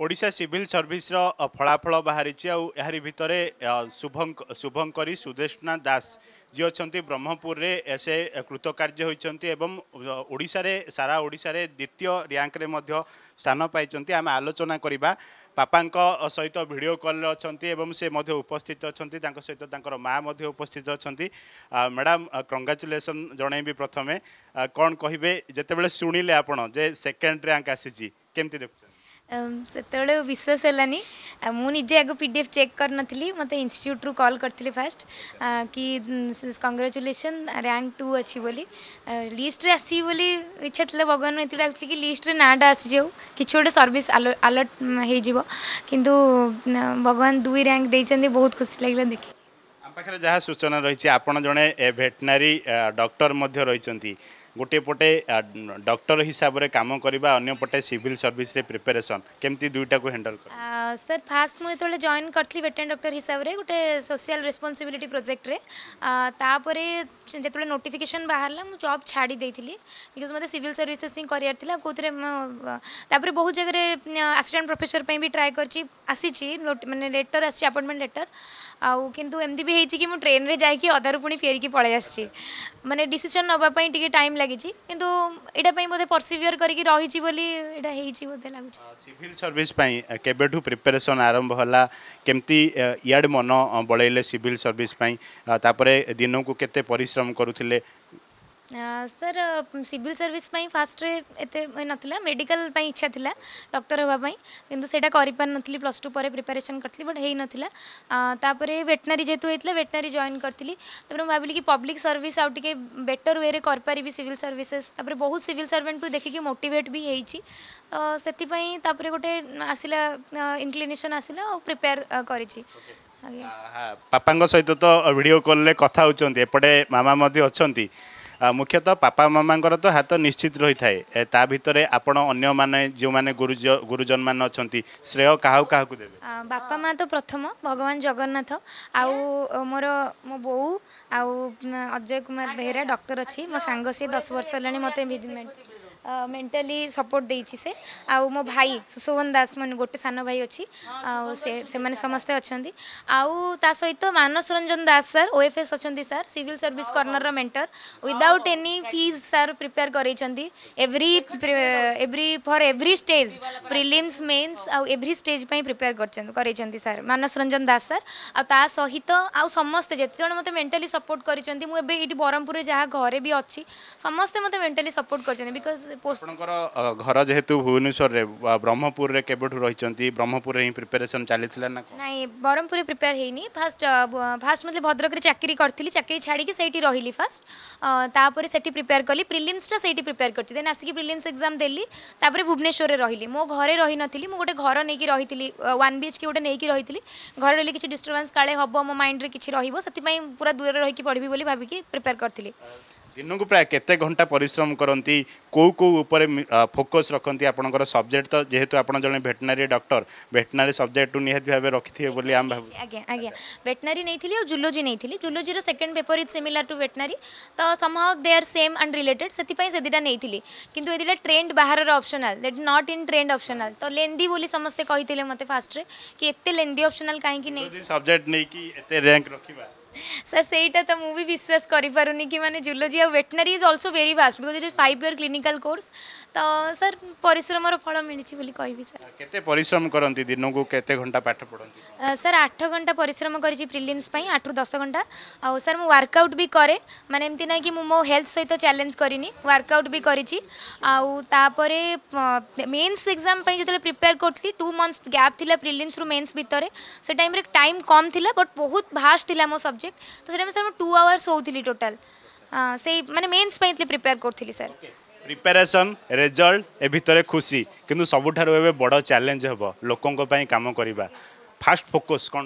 Odisha civil ସର୍ଭିସର ଫଳାଫଳ ବାହାରିଛି ଆଉ ଏହାରି ଭିତରେ ଶୁଭଙ୍କରୀ ସୁଦେଷ୍ଣା ଦାସ ଯିଏ ଅଛନ୍ତି ବ୍ରହ୍ମପୁରରେ ସେ କୃତକାର୍ଯ୍ୟ ହୋଇଛନ୍ତି ଏବଂ ଓଡ଼ିଶାରେ ସାରା ଓଡ଼ିଶାରେ ଦ୍ୱିତୀୟ ର୍ୟାଙ୍କରେ ମଧ୍ୟ ସ୍ଥାନ ପାଇଛନ୍ତି ଆମେ ଆଲୋଚନା କରିବା ବାପାଙ୍କ ସହିତ ଭିଡ଼ିଓ କଲ୍ରେ ଅଛନ୍ତି ଏବଂ ସେ ମଧ୍ୟ ଉପସ୍ଥିତ ଅଛନ୍ତି ତାଙ୍କ ସହିତ ତାଙ୍କର ମା' ମଧ୍ୟ ଉପସ୍ଥିତ ଅଛନ୍ତି ମ୍ୟାଡ଼ାମ୍ କଙ୍ଗ୍ରାଚୁଲେସନ୍ ଜଣେଇବି ପ୍ରଥମେ କ'ଣ କହିବେ ଯେତେବେଳେ ଶୁଣିଲେ ଆପଣ ଯେ ସେକେଣ୍ଡ ର୍ୟାଙ୍କ ଆସିଛି କେମିତି ଦେଖୁଛନ୍ତି ସେତେବେଳେ ବିଶ୍ୱାସ ହେଲାନି ମୁଁ ନିଜେ ଆଗ ପି ଡି ଏଫ୍ ଚେକ୍ କରିନଥିଲି ମୋତେ ଇନଷ୍ଟିଚ୍ୟୁଟ୍ରୁ କଲ୍ କରିଥିଲି ଫାଷ୍ଟ କି କଂଗ୍ରାଚୁଲେସନ୍ ର୍ୟାଙ୍କ ଟୁ ଅଛି ବୋଲି ଲିଷ୍ଟରେ ଆସିବି ବୋଲି ଇଚ୍ଛା ଥିଲା ଭଗବାନ ଏତେ ଡାକୁଥିଲି କି ଲିଷ୍ଟରେ ନାଁଟା ଆସିଯାଉ କିଛି ଗୋଟେ ସର୍ଭିସ୍ ଆଲର୍ଟ ହେଇଯିବ କିନ୍ତୁ ଭଗବାନ ଦୁଇ ର୍ୟାଙ୍କ ଦେଇଛନ୍ତି ବହୁତ ଖୁସି ଲାଗିଲା ଦେଖି ଆମ ପାଖରେ ଯାହା ସୂଚନା ରହିଛି ଆପଣ ଜଣେ ଭେଟନାରୀ ଡକ୍ଟର ମଧ୍ୟ ରହିଛନ୍ତି ଗୋଟିଏ ପଟେ ଡକ୍ଟର ହିସାବରେ କାମ କରିବା ଅନ୍ୟପଟେ ସିଭିଲ ସର୍ଭିସରେ ପ୍ରିପାରେସନ୍ କେମିତି ଦୁଇଟାକୁ ହ୍ୟାଣ୍ଡଲ ସାର୍ ଫାଷ୍ଟ ମୁଁ ଯେତେବେଳେ ଜଏନ୍ କରିଥିଲି ଭେଟେନ୍ ଡକ୍ଟର ହିସାବରେ ଗୋଟେ ସୋସିଆଲ ରେସ୍ପନ୍ସିବିଲିଟି ପ୍ରୋଜେକ୍ଟରେ ତାପରେ ଯେତେବେଳେ ନୋଟିଫିକେସନ୍ ବାହାରିଲା ମୁଁ ଜବ୍ ଛାଡ଼ି ଦେଇଥିଲି ବିକଜ୍ ମୋତେ ସିଭିଲ ସର୍ଭିସେସ୍ ହିଁ କରିବାର ଥିଲା କେଉଁଥିରେ ତାପରେ ବହୁତ ଜାଗାରେ ଆସିଷ୍ଟାଣ୍ଟ ପ୍ରଫେସର ପାଇଁ ବି ଟ୍ରାଏ କରିଛି ଆସିଛି ମାନେ ଲେଟର୍ ଆସିଛି ଆପଏଣ୍ଟମେଣ୍ଟ ଲେଟର୍ ଆଉ କିନ୍ତୁ ଏମିତି ବି ହେଇଛି କି ମୁଁ ଟ୍ରେନ୍ରେ ଯାଇକି ଅଦାରୁ ପୁଣି ଫେରିକି ପଳାଇ ଆସିଛି ମାନେ ଡିସିସନ୍ ନେବା ପାଇଁ ଟିକେ ଟାଇମ୍ লাগিছি কিন্তু এটা ପାଇଁ ବୋଧେ ପରସିଭିୟର କରିକି ରହିଛି ବୋଲି ଏଇଟା ହେଇଛି ବୋଧେ ଲାଗୁଛି ସିଭିଲ ସର୍ଭିସ ପାଇଁ କେବେଠୁ ପ୍ରିପାରେସନ୍ ଆରମ୍ଭ ହେଲା କେମିତି ଇଆଡ଼େ ମନ ବଳେଇଲେ ସିଭିଲ ସର୍ଭିସ ପାଇଁ ତାପରେ ଦିନକୁ କେତେ ପରିଶ୍ରମ କରୁଥିଲେ सर सिविल सर्विस फास्ट्रे ना नाला मेडिकल इच्छा था डक्टर हाँपाई कि से करी प्लस टू पर प्रिपेरेसन करी बट हो नाला वेटनारी जेहतु होता वेटनारी जॉन करी तपर भाविली कि पब्लिक सर्विस आउट बेटर वे करी सिविल सर्विसेस बहुत सिविल सर्वेंट को देखिक मोटेट भी होती तो से गोटे आसला इनक्लिनेसन आसला प्रिपेयर कर पापा सहित तो भिड कल कथा होपटे मामा अच्छा ମୁଖ୍ୟତଃ ବାପା ମାମାଙ୍କର ତ ହାତ ନିଶ୍ଚିତ ରହିଥାଏ ତା ଭିତରେ ଆପଣ ଅନ୍ୟମାନେ ଯେଉଁମାନେ ଗୁରୁଜ ଗୁରୁଜନମାନେ ଅଛନ୍ତି ଶ୍ରେୟ କାହାକୁ କାହାକୁ ଦେବେ ବାପା ମା ତ ପ୍ରଥମ ଭଗବାନ ଜଗନ୍ନାଥ ଆଉ ମୋର ମୋ ବୋଉ ଆଉ ଅଜୟ କୁମାର ବେହେରା ଡକ୍ଟର ଅଛି ମୋ ସାଙ୍ଗ ସିଏ ଦଶ ବର୍ଷ ହେଲାଣି ମୋତେ मेन्टाली सपोर्ट देईची से आउ मो भाई सुशोभन दास मन गोटे सान भाई अच्छी आउ से से समस्ते अच्छा आउ सहित मानस रंजन दास सर ओएफएस अच्छा sir civil service corner mentor without any fees sir prepare करई every every for every stage prelims mains आउ एवरी स्टेज ପାଇଁ ପ୍ରିପେୟାର କରିଛନ୍ତି କରାଇଛନ୍ତି ସାର୍ ମାନସ ରଞ୍ଜନ ଦାସ ସାର୍ ଆଉ ତା ସହିତ ଆଉ ସମସ୍ତେ ଯେତେ ଜଣ ମୋତେ ମେଣ୍ଟାଲି ସପୋର୍ଟ କରିଛନ୍ତି ମୁଁ ଏବେ ଏଇଠି ବ୍ରହ୍ମପୁରରେ ଯାହା ଘରେ ବି ଅଛି ସମସ୍ତେ ଆପଣଙ୍କର ଘର ଯେହେତୁ ଭୁବନେଶ୍ୱରରେ ବ୍ରହ୍ମପୁରରେ କେବେଠୁ ରହିଛନ୍ତି ବ୍ରହ୍ମପୁରରେ ହିଁ ପ୍ରିପାରେସନ୍ ଚାଲିଥିଲା ନା ନାଇଁ ବ୍ରହ୍ମପୁରରେ ପ୍ରିପେୟାର ହେଇନି ଫାଷ୍ଟ ଫାଷ୍ଟ ମୋତେ ଭଦ୍ରକରେ ଚାକିରି କରିଥିଲି ଚାକିରି ଛାଡ଼ିକି ସେଇଠି ରହିଲି ଫାଷ୍ଟ ତାପରେ ସେଠି ପ୍ରିପେୟାର କଲି ପ୍ରିଲିମ୍ସଟା ସେଇଠି ପ୍ରିପେୟାର କରିଛି ଦେନ୍ ଆସିକି ପ୍ରିଲିମ୍ସ ଏକ୍ଜାମ୍ ଦେଲି ତାପରେ ଭୁବନେଶ୍ୱରରେ ରହିଲି ମୋ ଘରେ ରହିନଥିଲି ମୁଁ ଗୋଟେ ଘର ନେଇକି ରହିଥିଲି ୱାନ୍ ବି ଏଚ୍ କେ ଗୋଟେ ନେଇକି ରହିଥିଲି ଘରେ ରହିଲେ କିଛି ଡିଷ୍ଟର୍ବାନ୍ସ କାଳେ ହେବ ମୋ ମାଇଣ୍ଡରେ କିଛି ରହିବ ସେଥିପାଇଁ ପୁରା ଦୂରରେ ରହିକି ପଢ଼ିବି ବୋଲି ଭାବିକି ପ୍ରିପେୟାର କରିଥିଲି दिन को प्राय के घंटा परिश्रम करती कौ कौ फोकस रखती आप सब्जेक्ट तो जेहतु आप जो भेटनारी डक्टर भेटनारी सब्जेक्ट नि भाव रखी थे भेटनारी नहीं थी और जुलोजी नहीं थी zoology second paper is similar to veterinary तो somehow they are same and related से दुटा नहीं थी कि दुटा ट्रेंड बाहर अप्सनाल दैट नट इन ट्रेड अप्सनाल तो लेंदी बोली समस्ते कही मतलब फास्ट्रे कि लेंदी अप्सनाल कहीं सब्जेक्ट नहीं ସାର୍ ସେଇଟା ତ ମୁଁ ବି ବିଶ୍ୱାସ କରିପାରୁନି କି ମାନେ ଜୁଲୋଜି ଆଉ veterinary is also very vast because it is five year clinical course ତ ସାର୍ ପରିଶ୍ରମର ଫଳ ମିଳିଛି ବୋଲି କହିବି ସାର୍ କେତେ ପରିଶ୍ରମ କରନ୍ତି ଦିନକୁ କେତେ ଘଣ୍ଟା ପାଠ ପଢ଼ନ୍ତି ସାର୍ ଆଠ ଘଣ୍ଟା ପରିଶ୍ରମ କରିଛି ପ୍ରିଲିମ୍ସ ପାଇଁ ଆଠରୁ ଦଶ ଘଣ୍ଟା ଆଉ ସାର୍ ମୁଁ ୱାର୍କଆଉଟ୍ ବି କରେ ମାନେ ଏମିତି ନାହିଁ କି ମୁଁ ମୋ ହେଲ୍ଥ ସହିତ ଚ୍ୟାଲେଞ୍ଜ କରିନି ୱାର୍କଆଉଟ୍ ବି କରିଛି ଆଉ ତାପରେ ମେନ୍ସ ଏକ୍ଜାମ୍ ପାଇଁ ଯେତେବେଳେ ପ୍ରିପେୟାର କରୁଥିଲି ଟୁ ମନ୍ଥସ୍ ଗ୍ୟାପ୍ ଥିଲା ପ୍ରିଲିମ୍ସରୁ ମେନ୍ସ ଭିତରେ ସେ ଟାଇମ୍ରେ ଟାଇମ୍ କମ୍ ଥିଲା ବଟ୍ ବହୁତ ଭାଷ୍ଟ ଥିଲା ମୋ ସବଜେକ୍ଟ ସବଜେକ୍ଟ ତ ସେଇଟା ମୁଁ ସାର୍ ମୁଁ ଟୁ ଆୱାର୍ସ ହେଉଥିଲି ଟୋଟାଲ୍ ସେଇ ମାନେ ମେନ୍ସ ପାଇଁ ପ୍ରିପେୟାର କରୁଥିଲି ସାର୍ প্রিপারেসন রেজল্ট এ ভিতরে খুশি কিন্তু সবুঠার এবে বড় চ্যালেঞ্জ হব লোকঙ্ কাম করা ফার্স্ট ফোকস কোণ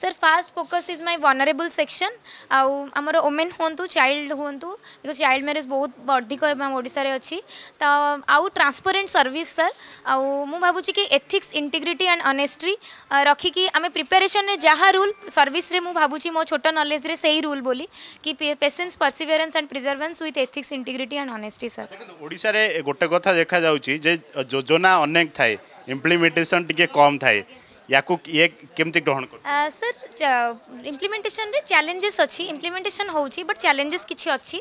sir first focus is my vulnerable section आउ आमर ओमेन हूँ चाइल्ड हूँ बिकज चाइल्ड म्यारेज बहुत अधिक अच्छी तो आउ ट्रांसपेरेन्ट सर्विस सर आउ मुझुची कि एथिक्स इंटीग्रिटी एंड अनेस्ट्री रखिकी आम प्रिपेरेसन जहाँ रूल सर्विस मुझुची मो छोट नलेज से ही रूल बोली कि patience perseverance and preservance with ethics integrity and honesty sir ओडार गोटे कथा देखा जाऊँगी योजना अनेक थाए इम्लीमेंटेसन टे कम थाए ইয়াকু ইয়ে কেমতি গ্রহণ করুন স্যার ইমপ্লিমেন্টেশন রে চ্যালেঞ্জেস অছি ইমপ্লিমেন্টেশন হউছি বাট চ্যালেঞ্জেস কিছু অছি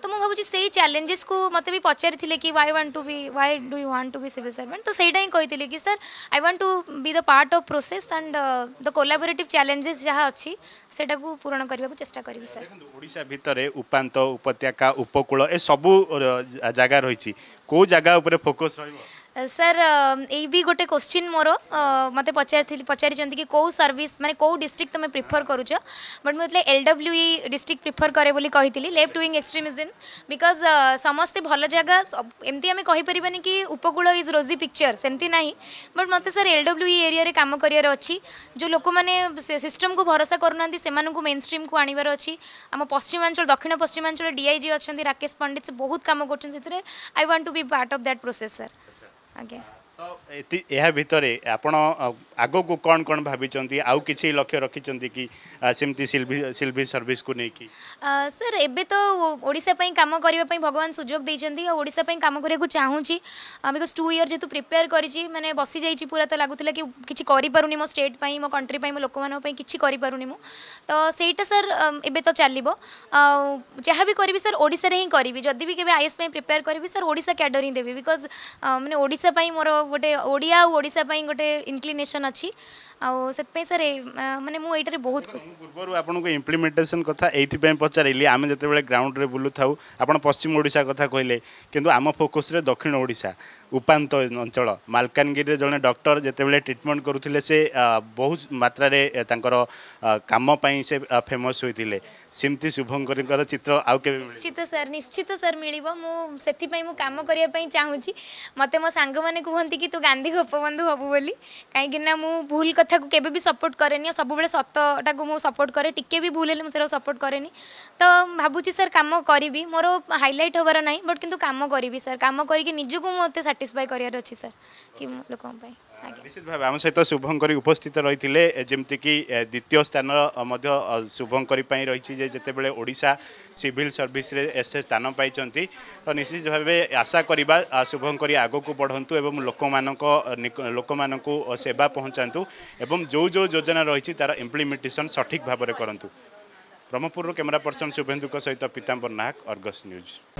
তো মু ভাবুছি সেই চ্যালেঞ্জেস কু মতে বি পচারিলে কি why want to be why do you want to be civil servant তো সেইটা ହିଁ କହିଥିଲି କି sir I want to be the part of process and the collaborative challenges ଯାହା ଅଛି ସେଟାକୁ ପୂରଣ କରିବାକୁ ଚେଷ୍ଟା କରିବି ସାର୍ ଓଡ଼ିଶା ଭିତରେ ଉପାନ୍ତ ଉପତ୍ୟକା ଉପକୂଳ ଏସବୁ ଜାଗା ରହିଛି କେଉଁ ଜାଗା ଉପରେ ଫୋକସ୍ ରହିବ ସାର୍ ଏଇ ବି ଗୋଟେ କୋଶ୍ଚିନ୍ ମୋର ମୋତେ ପଚାରିଥିଲି ପଚାରିଛନ୍ତି କି କେଉଁ ସର୍ଭିସ୍ ମାନେ କେଉଁ ଡିଷ୍ଟ୍ରିକ୍ଟ ତୁମେ ପ୍ରିଫର୍ କରୁଛ ବଟ୍ ମୁଁ ଯେତେବେଳେ L W E district prefer କରେ ବୋଲି କହିଥିଲି ଲେଫ୍ଟ ୱିଙ୍ଗ ଏକ୍ସଟ୍ରିମିଜିମ୍ ବିକଜ୍ ସମସ୍ତେ ଭଲ ଜାଗା ଏମିତି ଆମେ କହିପାରିବାନି କି ଉପକୂଳ ଇଜ୍ ରୋଜି ପିକ୍ଚର୍ ସେମିତି ନାହିଁ ବଟ୍ ମୋତେ ସାର୍ ଏଲ୍ ଡବ୍ଲ୍ୟୁ ଇ ଏରିଆରେ କାମ କରିବାର ଅଛି ଯେଉଁ ଲୋକମାନେ ସିଷ୍ଟମ୍କୁ ଭରସା କରୁନାହାନ୍ତି ସେମାନଙ୍କୁ ମେନ୍ ଷ୍ଟ୍ରିମ୍କୁ ଆଣିବାର ଅଛି ଆମ ପଶ୍ଚିମାଞ୍ଚଳ ଦକ୍ଷିଣ ପଶ୍ଚିମାଞ୍ଚଳ ଡିଆଇଜି ଅଛନ୍ତି ରାକେଶ ପଣ୍ଡିତ ସେ ବହୁତ କାମ କରୁଛନ୍ତି ସେଥିରେ I want to be part of that process sir ଆଜ୍ଞା ତ ଏହା ଭିତରେ ଆପଣ ଆଗକୁ କ'ଣ କ'ଣ ଭାବିଛନ୍ତି ଆଉ କିଛି ଲକ୍ଷ୍ୟ ରଖିଛନ୍ତି କି ସେମିତି ସିଲ୍ଭି ସିଲ୍ଭି ସର୍ଭିସକୁ ନେଇକି ସାର୍ ଏବେ ତ ଓଡ଼ିଶା ପାଇଁ କାମ କରିବା ପାଇଁ ଭଗବାନ ସୁଯୋଗ ଦେଇଛନ୍ତି ଆଉ ଓଡ଼ିଶା ପାଇଁ କାମ କରିବାକୁ ଚାହୁଁଛି ବିକଜ ଟୁ ଇୟର୍ ଯେହେତୁ ପ୍ରିପେୟାର କରିଛି ମାନେ ବସିଯାଇଛି ପୁରା ତ ଲାଗୁଥିଲା କି କିଛି କରିପାରୁନି ମୋ ଷ୍ଟେଟ୍ ପାଇଁ ମୋ କଣ୍ଟ୍ରି ପାଇଁ ମୋ ଲୋକମାନଙ୍କ ପାଇଁ କିଛି କରିପାରୁନି ମୁଁ ତ ସେଇଟା ସାର୍ ଏବେ ତ ଚାଲିବ ଆଉ ଯାହା ବି କରିବି ସାର୍ ଓଡ଼ିଶାରେ ହିଁ କରିବି ଯଦି ବି କେବେ ଆଇ ଏସ୍ ପାଇଁ ପ୍ରିପେୟାର କରିବି ସାର୍ ଓଡ଼ିଶା କ୍ୟାଡର ହିଁ ଦେବି ବିକଜ ମାନେ ଓଡ଼ିଶା ପାଇଁ ମୋର ଗୋଟେ ଓଡ଼ିଆ ଆଉ ଓଡ଼ିଶା ପାଇଁ ଗୋଟେ ଇନକ୍ଲିନେସନ୍ ଅଛି ଆଉ ସେଥିପାଇଁ ସାର୍ ମାନେ ମୁଁ ଏଇଟାରେ ବହୁତ ଖୁସି ପୂର୍ବରୁ ଆପଣଙ୍କୁ ଇମ୍ପ୍ଲିମେଣ୍ଟେସନ୍ କଥା ଏଇଥିପାଇଁ ପଚାରିଲି ଆମେ ଯେତେବେଳେ ଗ୍ରାଉଣ୍ଡରେ ବୁଲୁଥାଉ ଆପଣ ପଶ୍ଚିମ ଓଡ଼ିଶା କଥା କହିଲେ କିନ୍ତୁ ଆମ ଫୋକସ୍ରେ ଦକ୍ଷିଣ ଓଡ଼ିଶା উপান্ত অঞ্চল মালকানগিরি জন ডক্টর যেতবে ট্রিটমেন্ট করুলে সে বহু মাত্রার তাঁর কামপ্রাই সে ফেমস হয়েছে সেমতি শুভঙ্করীকর চিত্র আশ্চিত স্যার নিশ্চিত স্যার মিলব সে কাম করা চাহুছি মতো মো সাং মানে কুহতি কি তু গান্ধী গোপবন্ধু হবু বলে কাইকি না মু ভুল কথা কেবে সপোর্ট সপোর্ট নি সবুলে সতটা মু সপোর্ট করে টিকি বি ভুল হলে মু সেটা সপোর্ট নি তো ভাবুছি স্যার কাম করি মোর হাইলাইট হবার না বট কিন্তু কাম করি স্যার কাম করি নিজকে মতো স্যাটিস शुभंकर उपस्थित रहिले जिम्तिक द्वितीय स्थान शुभङ्करी रहेबे ओडा सिभल सर्भिसे स्थान पाँच निश्चित भावे आशाकर शुभकरी आगको बढा लोक म सेवा एवं जो जो योजना रहेछ तार इम्प्लिमेन्टेसन सठिक भावर ब्रह्मपुर क्यमेरा पर्सन शुभेन्दुको सहित पितम्बर नाहक अर्गस न्यूज